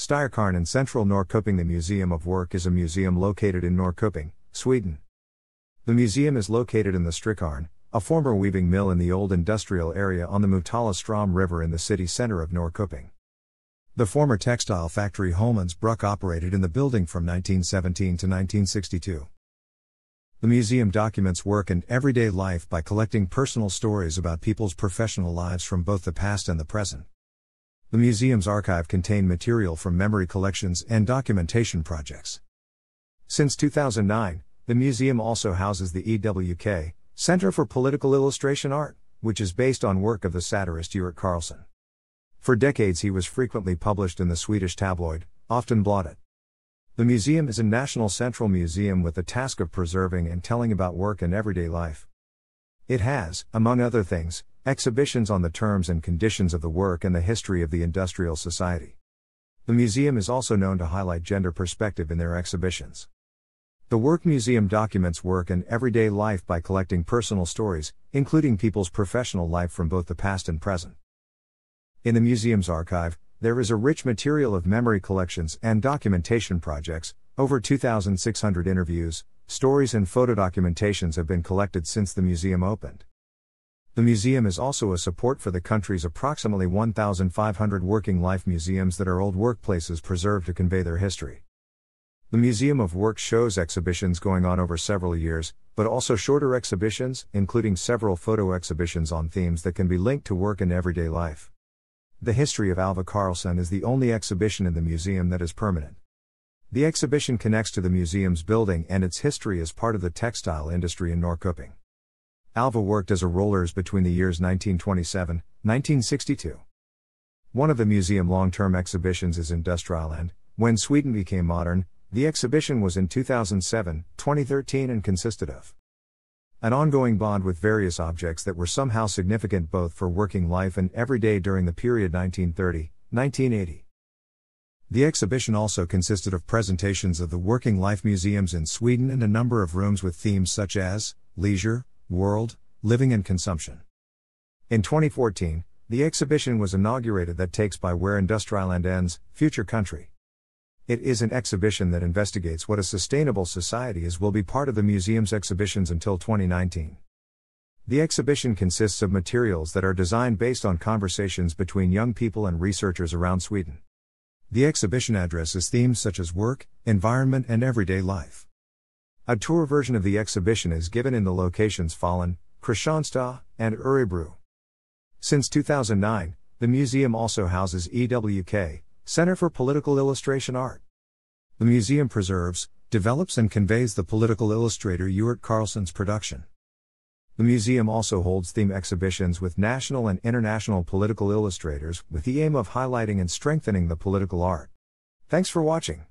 Styrkjärn in central Norrköping. The Museum of Work is a museum located in Norrköping, Sweden. The museum is located in the Strykjärn, a former weaving mill in the old industrial area on the Motala ström River in the city center of Norrköping. The former textile factory Holmens Bruk operated in the building from 1917 to 1962. The museum documents work and everyday life by collecting personal stories about people's professional lives from both the past and the present. The museum's archive contain material from memory collections and documentation projects. Since 2009, the museum also houses the EWK, Center for Political Illustration Art, which is based on work of the satirist Ewert Karlsson. For decades he was frequently published in the Swedish tabloid, Aftonbladet. The museum is a national central museum with the task of preserving and telling about work and everyday life. It has, among other things, exhibitions on the terms and conditions of the work and the history of the industrial society. The museum is also known to highlight gender perspective in their exhibitions. The Work Museum documents work and everyday life by collecting personal stories, including people's professional life from both the past and present. In the museum's archive, there is a rich material of memory collections and documentation projects, over 2,600 interviews, stories, and photo documentations have been collected since the museum opened. The museum is also a support for the country's approximately 1,500 working life museums that are old workplaces preserved to convey their history. The Museum of Work shows exhibitions going on over several years, but also shorter exhibitions, including several photo exhibitions on themes that can be linked to work and everyday life. The history of Alva Karlsson is the only exhibition in the museum that is permanent. The exhibition connects to the museum's building and its history as part of the textile industry in Norrköping. Alva worked as a rollers between the years 1927 1962. One of the museum long term exhibitions is Industrialand. When Sweden became modern, the exhibition was in 2007 2013 and consisted of an ongoing bond with various objects that were somehow significant both for working life and everyday during the period 1930 1980. The exhibition also consisted of presentations of the working life museums in Sweden and a number of rooms with themes such as leisure, world, living, and consumption. In 2014, the exhibition was inaugurated that takes by Where Industrialand Ends, Future Country. It is an exhibition that investigates what a sustainable society is will be part of the museum's exhibitions until 2019. The exhibition consists of materials that are designed based on conversations between young people and researchers around Sweden. The exhibition addresses themes such as work, environment, and everyday life. A tour version of the exhibition is given in the locations Falun, Kristianstad, and Örebro. Since 2009, the museum also houses EWK, Center for Political Illustration Art. The museum preserves, develops, and conveys the political illustrator Ewert Karlsson's production. The museum also holds theme exhibitions with national and international political illustrators with the aim of highlighting and strengthening the political art. Thanks for watching.